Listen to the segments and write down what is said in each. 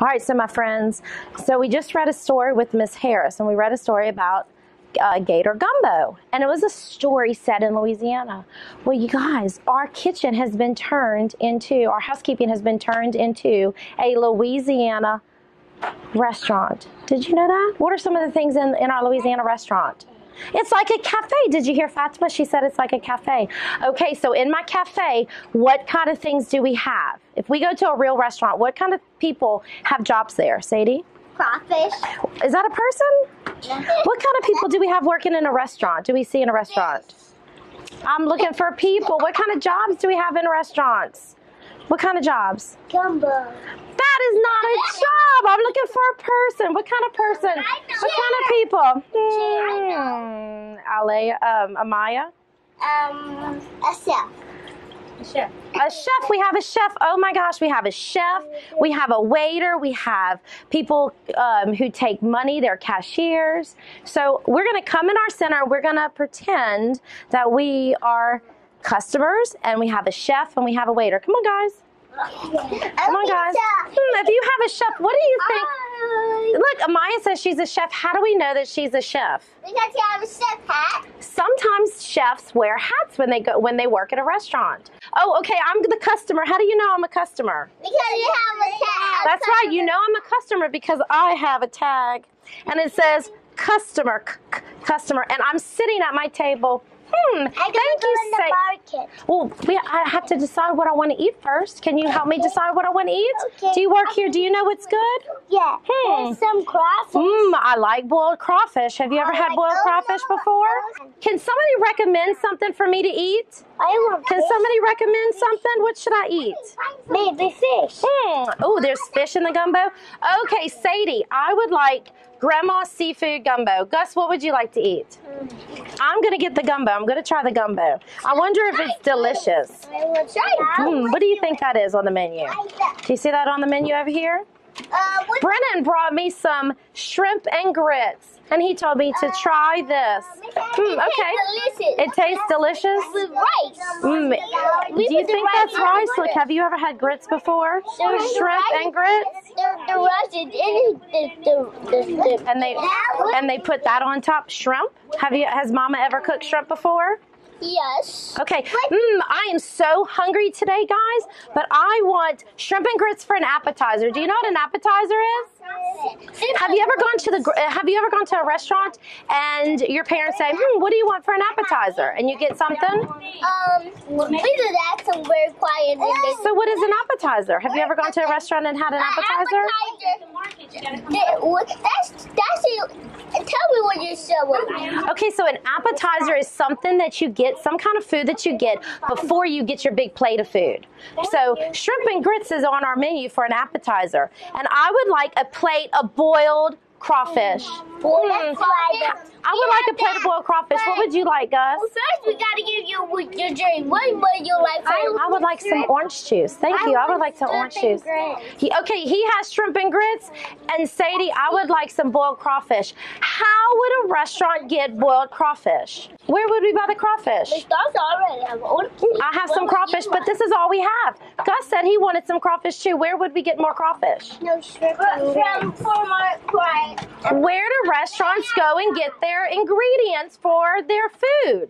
All right, so my friends, so we just read a story with Miss Harris, and we read a story about uh, gator gumbo, and it was a story set in Louisiana. Well, you guys, our kitchen has been turned into, our housekeeping has been turned into a Louisiana restaurant. Did you know that? What are some of the things in, in our Louisiana restaurant? It's like a cafe. Did you hear Fatima? She said it's like a cafe. Okay, so in my cafe, what kind of things do we have? If we go to a real restaurant, what kind of people have jobs there? Sadie? Crawfish. Is that a person? What kind of people do we have working in a restaurant? Do we see in a restaurant? I'm looking for people. What kind of jobs do we have in restaurants? What kind of jobs? Gumbo. That is not a job. I'm looking for a person. What kind of person? What kind of people? Hmm. Ale, um, Amaya? Um, a chef. A chef. A chef. We have a chef. Oh my gosh, we have a chef. We have a waiter. We have people um, who take money. They're cashiers. So we're going to come in our center. We're going to pretend that we are customers and we have a chef and we have a waiter. Come on, guys. Come on, guys. Hmm, if you have a chef, what do you think? Look, Amaya says she's a chef. How do we know that she's a chef? Because you have a chef hat. Sometimes chefs wear hats when they go when they work at a restaurant. Oh, okay. I'm the customer. How do you know I'm a customer? Because you have a tag. That's right. You know I'm a customer because I have a tag, and it says customer, customer, and I'm sitting at my table. Hmm. I Thank you, in the market. Well, we, I have to decide what I want to eat first. Can you help me decide what I want to eat? Okay. Do you work here? Do you know what's good? Yeah. Hmm. There's some crawfish. Mmm, I like boiled crawfish. Have you ever I had like boiled crawfish before? Can somebody recommend something for me to eat? I want Can fish. somebody recommend something? What should I eat? Maybe fish. Hmm. Oh, there's fish in the gumbo. Okay, Sadie, I would like grandma's seafood gumbo. Gus, what would you like to eat? I'm gonna get the gumbo. I'm gonna try the gumbo. I wonder if it's delicious. I will try that. Hmm. What do you think that is on the menu? Do you see that on the menu over here? Uh, Brennan brought me some shrimp and grits, and he told me to try this. Hmm, okay. Delicious. It tastes delicious. with rice. Mm. Do you think that's rice? Look, have you ever had grits before? Shrimp and grits? The, rice is in it. The, the, the, the, And they and they put that on top. Shrimp? Have you? Has Mama ever cooked shrimp before? Yes. Okay. Mm, I am so hungry today, guys. But I want shrimp and grits for an appetizer. Do you know what an appetizer is? Have you ever gone to the uh, Have you ever gone to a restaurant and your parents say, "Hmm, what do you want for an appetizer?" And you get something. Um, we do that so we're quiet So what is an appetizer? Have you ever gone to a restaurant and had an appetizer? Appetizer. That's that's it. Tell me what you said. was. Okay, so an appetizer is something that you get, some kind of food that you get before you get your big plate of food. So shrimp and grits is on our menu for an appetizer. And I would like a plate of boiled crawfish. Mm, I would like a plate of boiled crawfish. What would you like, Gus? Well, first we gotta give you your drink. What would you like? For I would like some orange juice. Thank you. I would like some orange juice. He, okay, he has shrimp and grits. And Sadie, I would like some boiled crawfish. How would a restaurant get boiled crawfish? Where would we buy the crawfish? The stars already have orange. Hmm, I have some crawfish, but this is all we have. Gus said he wanted some crawfish too. Where would we get more crawfish? no shrimp. From quiet. Where do restaurants go and get their ingredients for their food?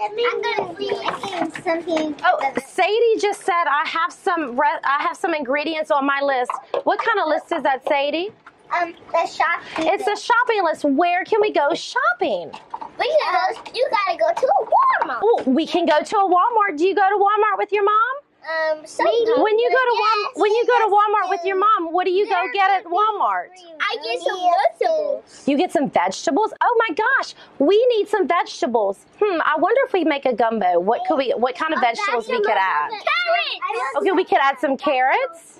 I'm gonna see something. Oh, Sadie just said I have some re- I have some ingredients on my list. What kind of list is that, Sadie? Um, the shop. It's a shopping list. Where can we go shopping? We can go. You gotta go to a Walmart. Oh, we can go to a Walmart. Do you go to Walmart with your mom? Um, sometimes. When you go to Walmart, when you go to Walmart with your mom, what do you go get at Walmart? I get some vegetables. You get some vegetables. Oh my gosh, we need some vegetables. Hmm, I wonder if we make a gumbo. What could we? What kind of vegetables we could add? Carrots. Okay, we could add some carrots.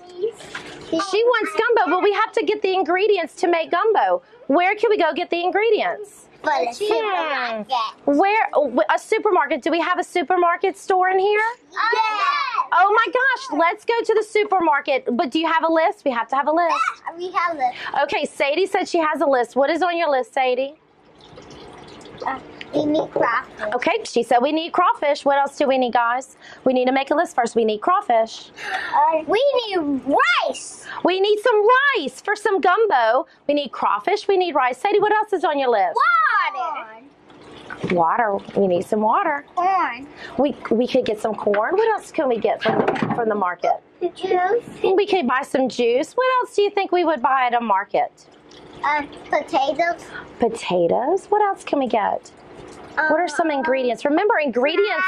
She wants gumbo, but we have to get the ingredients to make gumbo. Where can we go get the ingredients? But a supermarket. Where? A supermarket. Do we have a supermarket store in here? Oh, yeah. Oh my gosh, let's go to the supermarket. But do you have a list? We have to have a list. We have this. Okay, Sadie said she has a list. What is on your list, Sadie? Uh, We need craft. Okay, she said we need crawfish. What else do we need, guys? We need to make a list first. We need crawfish. Uh, we need rice. We need some rice for some gumbo. We need crawfish. We need rice. Sadie, what else is on your list? Water. Water. We need some water. Corn. We we could get some corn. What else can we get from the, from the market? Juice. We could buy some juice. What else do you think we would buy at a market? Um, potatoes. Potatoes. What else can we get? What are some ingredients? Remember, ingredients.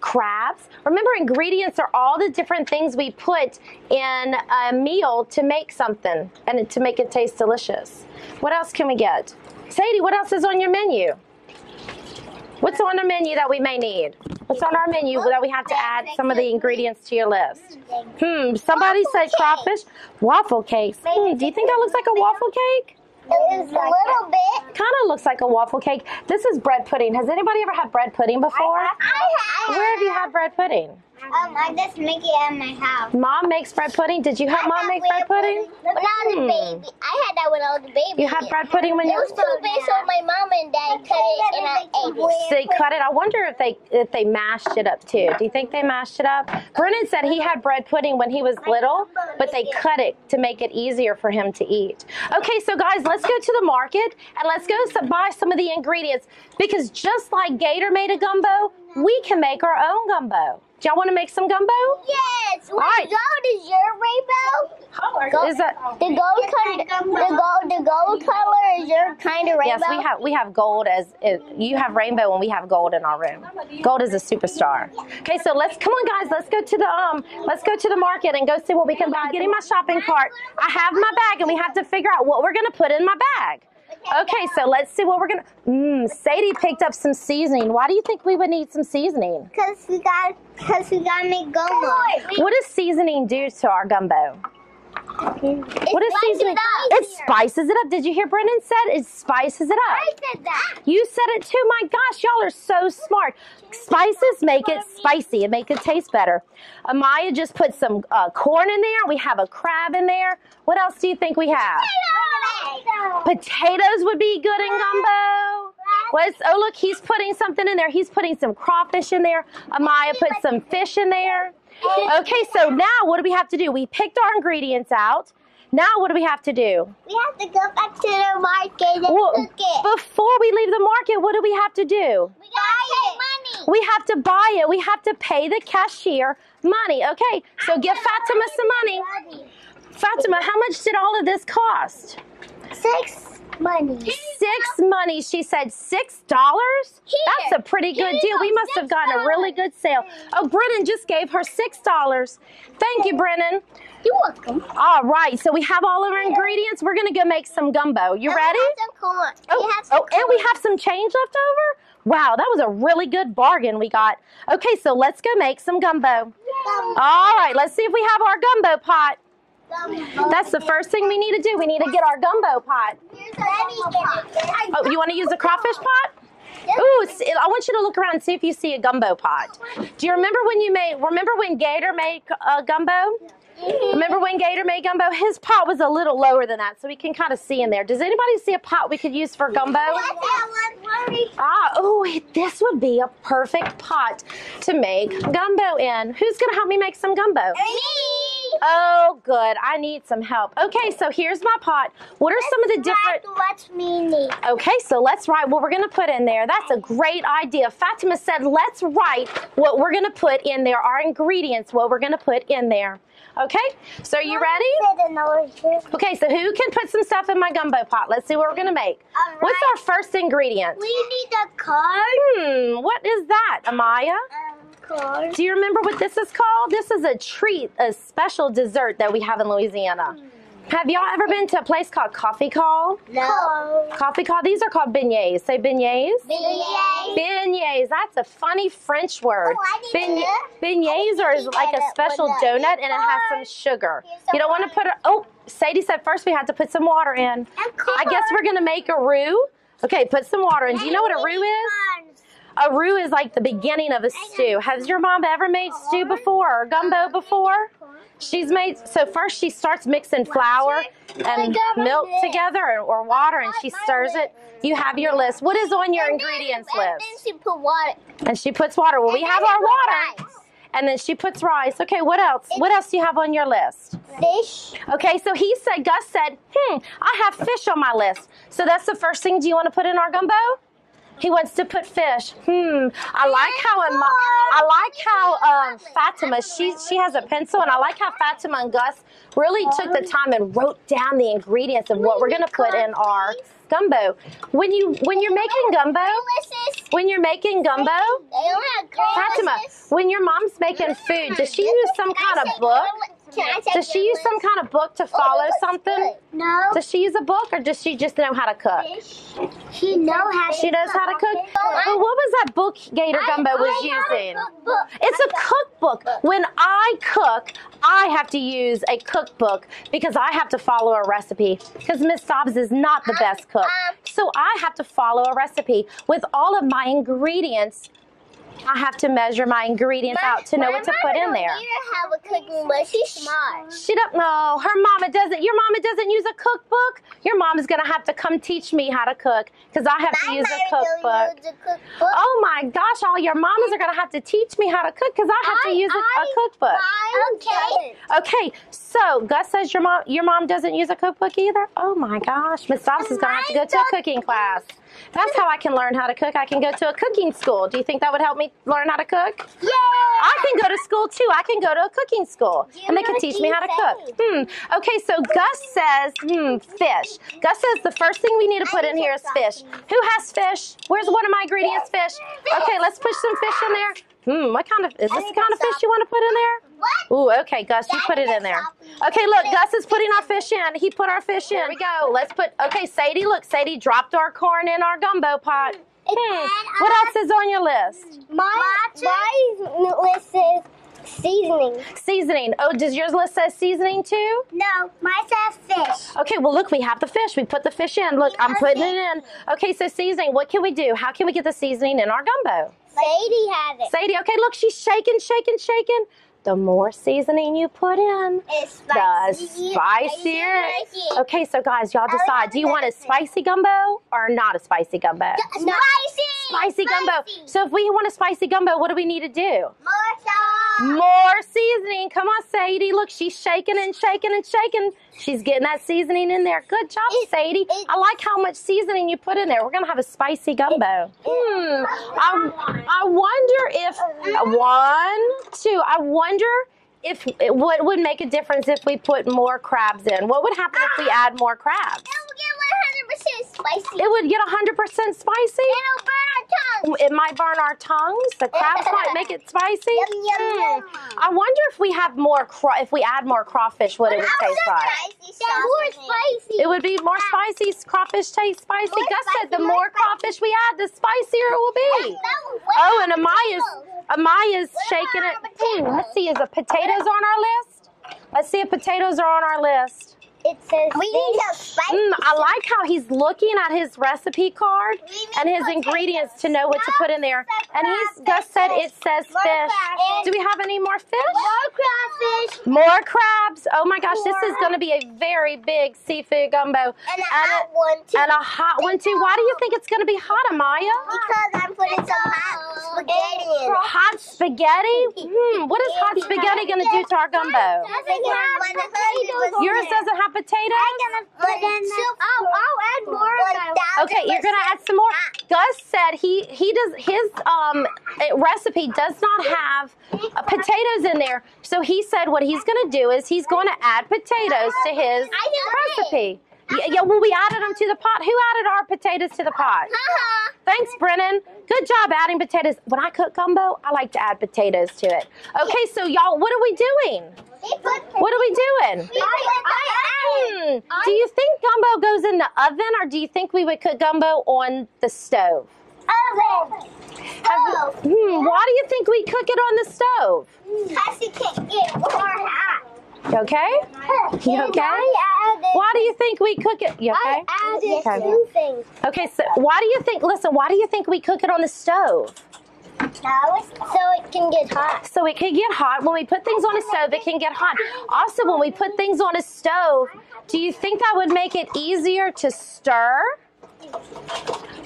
Crabs. Remember, ingredients are all the different things we put in a meal to make something and to make it taste delicious. What else can we get? Sadie, what else is on your menu? What's on our menu that we may need? What's on our menu that we have to add some of the ingredients to your list? Hmm, somebody said crawfish, waffle cakes. Hmm, do you think that looks like a waffle cake? It is a little bit. Kind of looks like a waffle cake. This is bread pudding. Has anybody ever had bread pudding before? I have. Where have you had bread pudding? Um, I just make it at my house. Mom makes bread pudding. Did you help mom make bread pudding? When I was a Hmm. baby. I had that when I was a baby. You had bread pudding when It you was too big, so my mom and dad cut it and I ate it. they cut it. I wonder if they if they mashed it up too. Do you think they mashed it up? Brennan said he had bread pudding when he was little, but they cut it to make it easier for him to eat. Okay, so guys, let's go to the market and let's go s- buy some of the ingredients because just like Gator made a gumbo, we can make our own gumbo. Do y'all want to make some gumbo? Yes. What right. gold is your rainbow? Gold, Is that the gold color? The gold. The gold color is your kind of rainbow. Yes, we have we have gold as it, you have rainbow and we have gold in our room. Gold is a superstar. Okay, so let's come on, guys. Let's go to the um. Let's go to the market and go see what we can buy. I'm Getting my shopping cart. I have my bag and we have to figure out what we're gonna put in my bag. Okay, so let's see what we're gonna. Mmm, Sadie picked up some seasoning. Why do you think we would need some seasoning? Cause we got. Cause we got to make gumbo. What does seasoning do to our gumbo? What is seasoning? It spices it up. Did you hear Brennan said it spices it up? I said that. You said it too. My gosh, y'all are so smart. Spices make it spicy and make it taste better. Amaya just put some uh, corn in there. We have a crab in there. What else do you think we have? Potatoes would be good in gumbo. What's, oh, look, he's putting something in there. He's putting some crawfish in there. Amaya put some fish in there. Okay, so now what do we have to do? We picked our ingredients out. Now what do we have to do? We have to go back to the market and Well, cook it. before we leave the market, what do we have to do? We gotta pay money. We have to buy it. We have to pay the cashier money. Okay, so give Fatima some money. Fatima, how much did all of this cost? Six money. Six money. She said six dollars. That's a pretty good Here deal. We must have gotten a really good sale. Oh, Brennan just gave her six dollars. Thank you, Brennan. You're welcome. All right, so we have all of our ingredients. We're gonna go make some gumbo. You ready? We have some corn. Oh, we have some oh, and we have some change left over? Wow, that was a really good bargain we got. Okay, so let's go make some gumbo. All right, let's see if we have our gumbo pot. That's the first thing we need to do. We need to get our gumbo pot. Oh, you want to use a crawfish pot? Ooh, I want you to look around and see if you see a gumbo pot. Do you remember when you made? Remember when Gator made uh, gumbo? Remember when Gator made gumbo? His pot was a little lower than that, so we can kind of see in there. Does anybody see a pot we could use for gumbo? Ah, oh, this would be a perfect pot to make gumbo in. Who's gonna help me make some gumbo? Oh, good. I need some help. Okay, so here's my pot. What are some of the different? What's me need? Okay, so let's write what we're going to put in there. That's a great idea. Fatima said, let's write what we're going to put in there, our ingredients, what we're going to put in there. Okay, so are you ready? Okay, so who can put some stuff in my gumbo pot? Let's see what we're going to make. All What's our first ingredient? We need a card. Hmm, what is that, Amaya? Um, card. Do you remember what this is called? This is a treat, a special dessert that we have in Louisiana. Have y'all ever been to a place called Coffee Call? No. Coffee Call? These are called beignets. Say beignets. Beignets. Beignets. That's a funny French word. Oh, Beign- beignets are like a special donut and it has some sugar. You don't want to put it. Oh, Sadie said first we had to put some water in. I guess we're gonna make a roux. Okay, put some water in. Do you know what a roux is? A roux is like the beginning of a stew. Has your mom ever made stew before or gumbo before? She's made so first she starts mixing flour and milk together or water and she stirs it. You have your list. What is on your ingredients list? and then she put water. And she puts water. Well, we have our water. And then she puts rice. Okay, what else? What else do you have on your list? Fish. Okay, so he said, Gus said, hmm, I have fish on my list. So that's the first thing. Do you want to put in our gumbo? He wants to put fish. Hmm. I like how Ima- I like how um, Fatima she she has a pencil, and I like how Fatima and Gus really took the time and wrote down the ingredients of what we're gonna put in our gumbo. When you when you're making gumbo, when you're making gumbo, Fatima, when your mom's making food, does she use some kind of book? Does she use some kind of book to follow something? No. Does she use a book or does she just know how to cook? She know how to She knows how to cook. But what was that book Gator Gumbo was using? It's a cookbook. When I cook, I have to use a cookbook because I have to follow a recipe. Because Miss Dobbs is not the best cook. So I have to follow a recipe. With all of my ingredients, I have to measure my ingredients out to know what to put in there. Have a cooking, but she's smart. She don't know. Her mama doesn't. Your mama doesn't use a cookbook. Your mom's gonna have to come teach me how to cook because I have to use a cookbook. use a cookbook. Oh my gosh! All your mamas are gonna have to teach me how to cook because I have to use a, a cookbook. Okay. Okay, so Gus says your mom your mom doesn't use a cookbook either. Oh my gosh, Miss Dobbs is gonna have to go to a cooking class. That's how I can learn how to cook. I can go to a cooking school. Do you think that would help me learn how to cook? Yeah. I can go to school too. I can go to a cooking school and they can teach me how to cook. Hmm. Okay, so Gus says, hmm, fish. Gus says the first thing we need to put in here is fish. Who has fish? Where's one of my ingredients? Fish. Okay, let's push some fish in there. Hmm, what kind of is this the kind of fish you want to put in there? What? Ooh, okay, Gus, you put it in there. Okay, look, Gus is putting our fish in. He put our fish in. Here we go. Let's put. Okay, Sadie, look, Sadie dropped our corn in our gumbo pot. Hmm. What else is on your list? My, my list is seasoning. Seasoning. Oh, does yours list says seasoning too? No, mine says fish. Okay, well, look, we have the fish. We put the fish in. Look, I'm putting it in. Okay, so seasoning. What can we do? How can we get the seasoning in our gumbo? Sadie has it. Sadie, okay, look, she's shaking, shaking, shaking. The more seasoning you put in, It's the spicy. spicier. Okay, so guys, y'all decide. Do you want a spicy gumbo or not a spicy gumbo? Spicy. Spicy gumbo. So if we want a spicy gumbo, what do we need to do? More sauce. More seasoning. Come on, Sadie. Look, she's shaking and shaking and shaking. She's getting that seasoning in there. Good job, It- Sadie. it- I like how much seasoning you put in there. We're gonna have a spicy gumbo. Hmm. I, I wonder if one, two. I wonder if what would make a difference if we put more crabs in. What would happen if we add more crabs? It'll get 100% spicy. It would get 100% spicy. It'll burn our tongue. It might burn our tongues. The crabs might make it spicy. Yum, yum, Hmm. yum. I wonder if we have more if we add more crawfish, what it would taste like. More spicy. It would be more spicy. Crawfish taste spicy. More Gus said the more more crawfish we add, the spicier it will be. Oh, and Amaya's Amaya's shaking it. Hmm, let's see, is the potatoes on our list? Let's see if potatoes are on our list. It says we need some spicy. Mm, I like how he's looking at his recipe card and his ingredients to know what to put in there. And he's Gus said it says fish. Do we have any more fish? More crawfish. More crabs. Oh my gosh, this is going to be a very big seafood gumbo. And a hot one too. And a hot one too. Why do you think it's going to be hot, Amaya? Because I'm putting some hot spaghetti in. Hot spaghetti? Hmm, what is hot spaghetti going to do to our gumbo? Yours doesn't have potatoes? I'll, I'll add more. Okay, you're gonna add some more. Gus said he he does his um eh, recipe does not have uh, potatoes in there, so he said what he's gonna do is he's going to add potatoes to his recipe. Yeah, yeah, well, we added them to the pot. Who added our potatoes to the pot? Thanks, Brennan. Good job adding potatoes. When I cook gumbo, I like to add potatoes to it. Okay, so y'all, what are we doing? What are we doing? Hmm. Do you think gumbo goes in the oven, or do you think we would cook gumbo on the stove? Oven. Have- Hmm. Why do you think we cook it on the stove? Because it can get more hot. You okay? You okay? Why do you think we cook it? You okay? I added Okay. two things. Okay. So why do you think? Listen. Why do you think we cook it on the stove? So it can get hot. So it can get hot. When we put things on a stove, it can get hot. Also, when we put things on a stove, do you think that would make it easier to stir?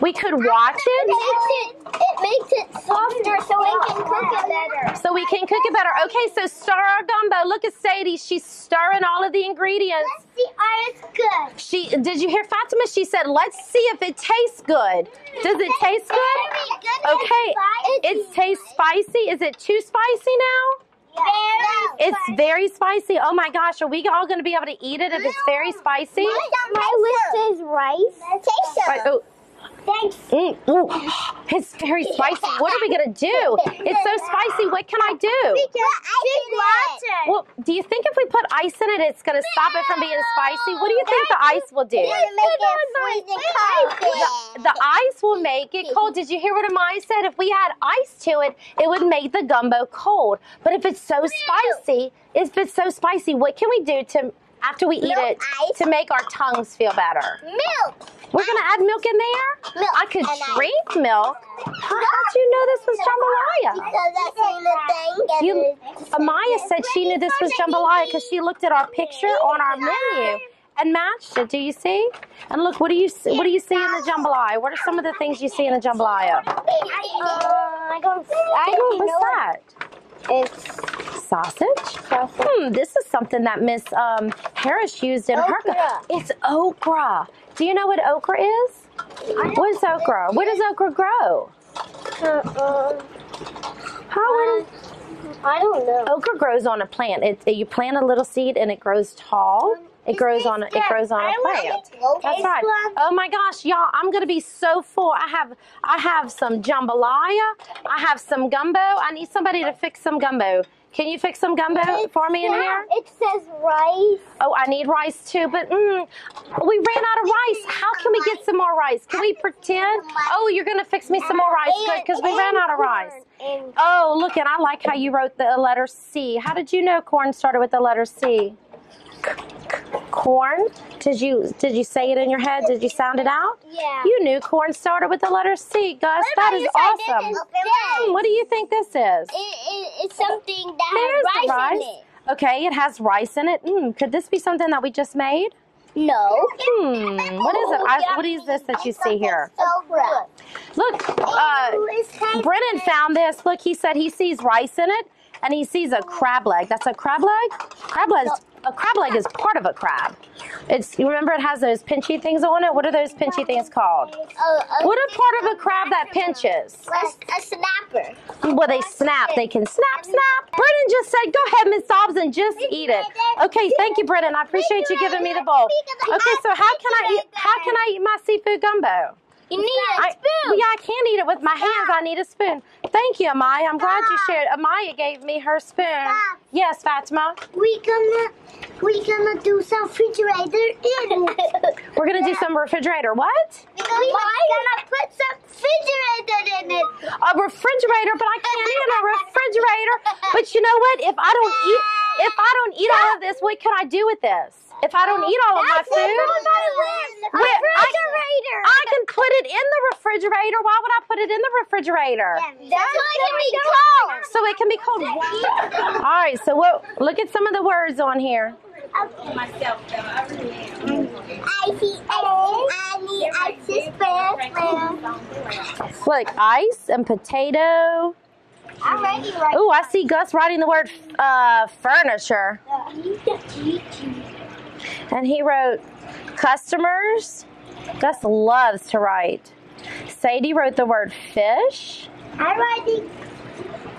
We could watch It it. makes it it makes it softer so we can cook it better. So we can cook it better. Okay, so stir our gumbo. Look at Sadie. She's stirring all of the ingredients. Let's see, oh, it's good. She did you hear Fatima? She said, "Let's see if it tastes good. Does it taste good?" Very good. Okay, It's it tastes spicy. Is it too spicy now? very It's very spicy. Oh my gosh, are we all going to be able to eat it if it's very spicy? My list is rice. Taste Right, oh, Thanks. mm, ooh, it's very spicy. What are we going to do? It's so spicy. What can I do? Can Well, do you think if we put ice in it, it's going to stop it from being spicy? What do you think the ice will do? The ice will make it cold. Did you hear what Amaya said? If we add ice to it, it would make the gumbo cold. But if it's so spicy, if it's so spicy, what can we do to after we eat Milk it ice. to make our tongues feel better? Milk. We're gonna add milk in there. Milk I could drink milk. How did you know this was jambalaya? Because that's in the thing. You, Amaya said she knew this was jambalaya because she looked at our picture on our menu and matched it. Do you see? And look, what do you see, what do you see in the jambalaya? What are some of the things you see in the jambalaya? Uh, I don't. I don't What's that? It's Sausage? Hmm, this is something that Miss um, Harris used in her. Okra. It's okra. Do you know what okra is? What is okra? Where does okra grow? uh, How would I don't know. okra grows on a plant? It, you plant a little seed and it grows tall. It grows on. a- It grows on a plant. That's right. Oh my gosh, y'all! I'm gonna be so full. I have I have some jambalaya. I have some gumbo. I need somebody to fix some gumbo. Can you fix some gumbo for me in here? It says rice. Oh, I need rice too, but mm, we ran out of rice. How can we get some more rice? Can we pretend? Oh, you're gonna fix me some more rice, good, because we ran out of rice. Oh, look, and I like how you wrote the letter C. How did you know corn started with the letter C? Corn? Did you did you say it in your head? Did you sound it out? yeah. You knew corn started with the letter C, Gus. That is awesome. What do you think this is? It, it, it's something that There's has rice, rice. in it. Okay, it has rice in it. Mm, could this be something that we just made? No. Hmm, what is it? I, what is this that you see here? Look, uh, Brennan found this. Look, he said he sees rice in it, and he sees a crab leg. That's a crab leg. Crab leg. A crab leg is part of a crab. It's you remember it has those pinchy things on it. What are those pinchy things called? What are part of a crab that pinches? A, a snapper. Well, they snap. They can snap, snap. Brennan just said, "Go ahead, Miss Dobbs, and just eat it." Okay, thank you, Brennan. I appreciate you giving me the bowl. Okay, so how can I eat? How can I eat my seafood gumbo? You need a I, spoon. yeah, I can't eat it with my hands. I need a spoon. Thank you, Amaya. I'm glad you shared. Amaya gave me her spoon. Stop. Yes, Fatima. We gonna we gonna do some refrigerator in it. We're gonna do some refrigerator. What? we gonna put some refrigerator in it. A refrigerator, but I can't eat in a refrigerator. But you know what? If I don't eat, if I don't eat all of this, what can I do with this? If I don't eat all of my food, Where- I- refrigerator. I can put it in the refrigerator. Why would I put it in the refrigerator? so it can be cold. So it can be cold. All right. So what? Look at some of the words on here. Icy, icy, icy, icy, Look, ice and potato. I'm ready right Oh, I see Gus writing the word uh, furniture, and he wrote customers. Gus loves to write. Sadie wrote the word fish. I'm writing,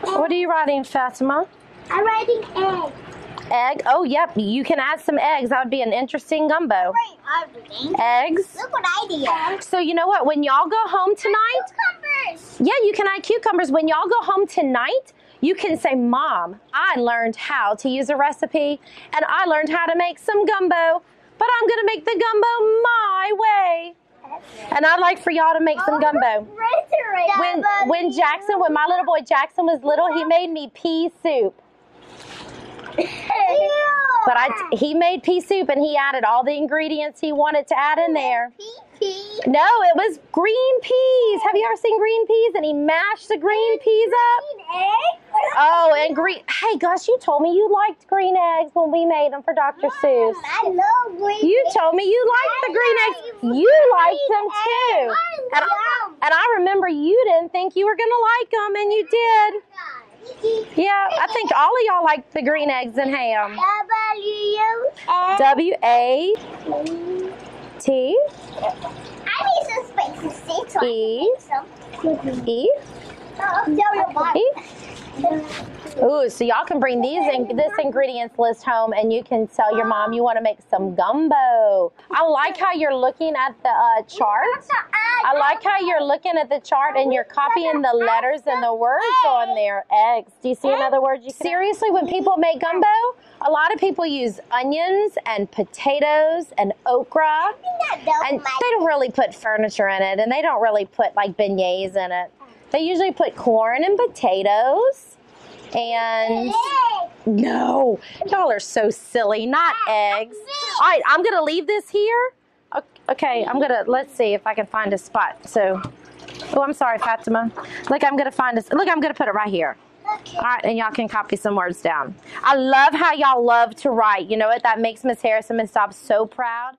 What are you writing, Fatima? I'm writing egg. Egg. Oh, yep. You can add some eggs. That would be an interesting gumbo. Eggs. Look what I did. So you know what? When y'all go home tonight, Cucumbers. yeah, you can add cucumbers. When y'all go home tonight, you can say, Mom, I learned how to use a recipe and I learned how to make some gumbo, but I'm going to make the gumbo my way. And I'd like for y'all to make some oh, gumbo. When, when Jackson, when my little boy Jackson was little, he made me pea soup. But I, he made pea soup and he added all the ingredients he wanted to add in there. Pee. No, it was green peas. Have you ever seen green peas? And he mashed the green peas up. Oh, and green. Hey, Gus, you told me you liked green eggs when we made them for Dr. Seuss. I love green. You told me you liked the green eggs. You liked them too. And I, and I remember you didn't think you were going to like them, and you did. Yeah, I think all of y'all like the green eggs and ham. W. A T I need some space to so E. I can make some. E Oh, tell your mom. E. Ooh, so y'all can bring these in, this ingredients list home, and you can tell your mom you want to make some gumbo. I like how you're looking at the uh, chart. I like how you're looking at the chart and you're copying the letters and the words on there. Eggs. Do you see another word you Seriously, when people make gumbo, a lot of people use onions and potatoes and okra. And they don't really put furniture in it and they don't really put like beignets in it. They usually put corn and potatoes and no, y'all are so silly. Not eggs. All right, I'm gonna leave this here. Okay, I'm gonna let's see if I can find a spot. So, oh, I'm sorry, Fatima. Look, I'm gonna find this. Look, I'm gonna put it right here. All right, and y'all can copy some words down. I love how y'all love to write. You know what? That makes Miss Harris and Miss Dobbs so proud.